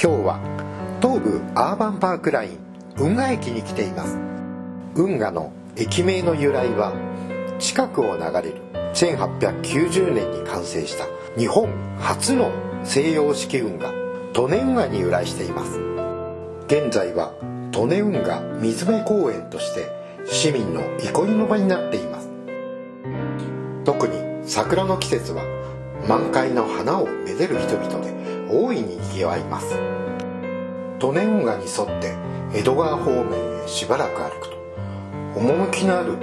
今日は東武アーバンパークライン運河駅に来ています。運河の駅名の由来は近くを流れる1890年に完成した日本初の西洋式運河利根運河に由来しています。現在は利根運河水辺公園として市民の憩いの場になっています。特に桜の季節は満開の花をめでる人々で大いに賑わいます。利根運河に沿って江戸川方面へしばらく歩くと趣のある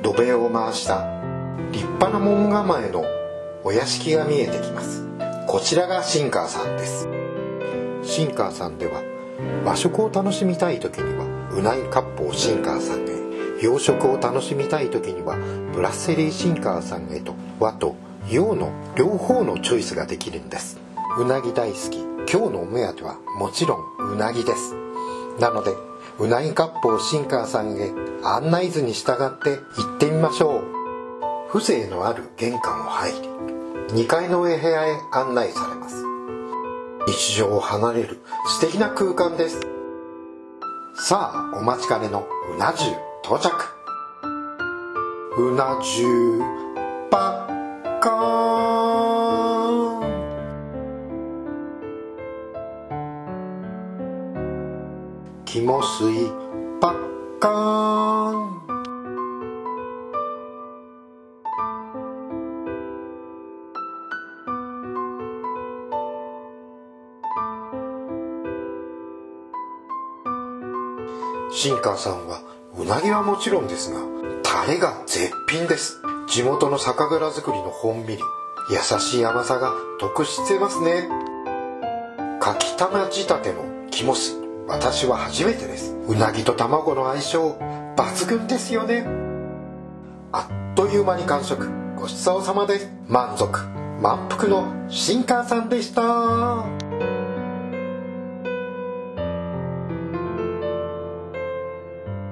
土塀を回した立派な門構えのお屋敷が見えてきます。こちらが新川さんです。新川さんでは和食を楽しみたい時にはうない割烹新川さんへ洋食を楽しみたい時にはブラッセリー新川さんへと和と洋の両方のチョイスができるんです。うなぎ大好き。今日のお目当てはもちろんうなぎです。なのでうなぎ割烹新川さんへ案内図に従って行ってみましょう。風情のある玄関を入り2階のお部屋へ案内されます。日常を離れる素敵な空間です。さあお待ちかねのうな重。到着うな重パッカー。肝水パッカーン新川さんはうなぎはもちろんですがタレが絶品です。地元の酒蔵作りの本みり優しい甘さが得してますね。かきたま仕立ての肝水私は初めてです。うなぎと卵の相性抜群ですよね。あっという間に完食。ごちそうさまです。満足。満腹の新刊さんでした。